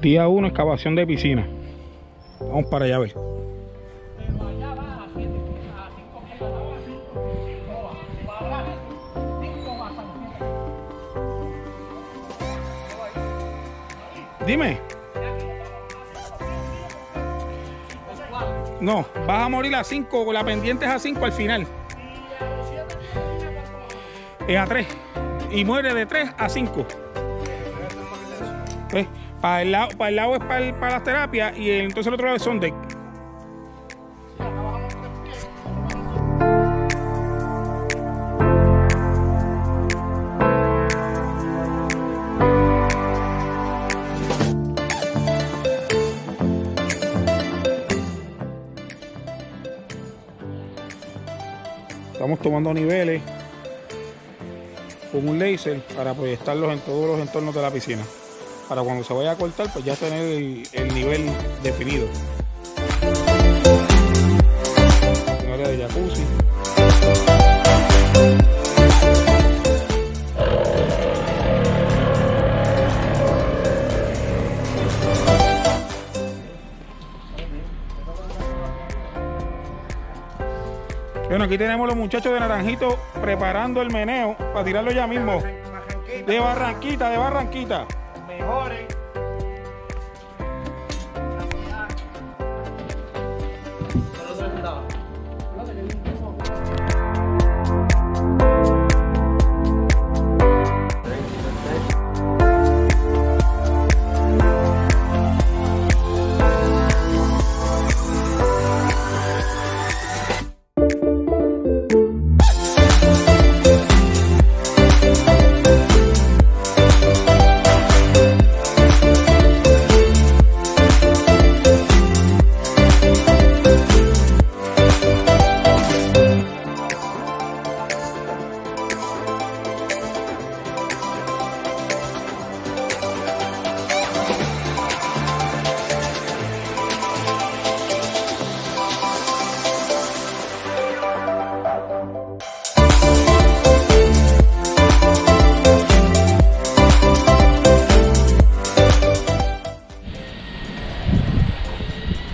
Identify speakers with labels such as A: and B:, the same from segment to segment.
A: Día 1, excavación de piscina. Vamos para allá a ver. Dime. No, vas a morir a 5, la pendiente es a 5 al final. Es a 3. Y muere de 3 a 5. ¿Ves? Para el lado, para el lado es para, el- para las terapias y entonces el otro lado es Sondeck. Estamos tomando niveles con un láser para proyectarlos en todos los entornos de la piscina. Para cuando se vaya a cortar, pues ya tener el, el nivel definido. De jacuzzi. Bueno, aquí tenemos los muchachos de Naranjito preparando el meneo para tirarlo ya mismo. De Barranquita, de Barranquita.
B: morning.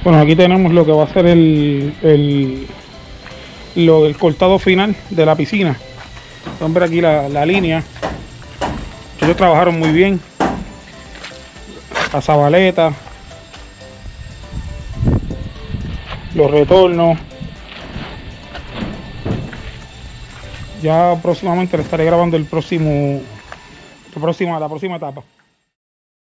A: Bueno, aquí tenemos lo que va a ser el, el, lo, cortado final de la piscina. Pueden ver aquí la, la línea. Ellos trabajaron muy bien. La zabaleta. Los retornos. Ya próximamente le estaré grabando el próximo, la próxima, la próxima etapa.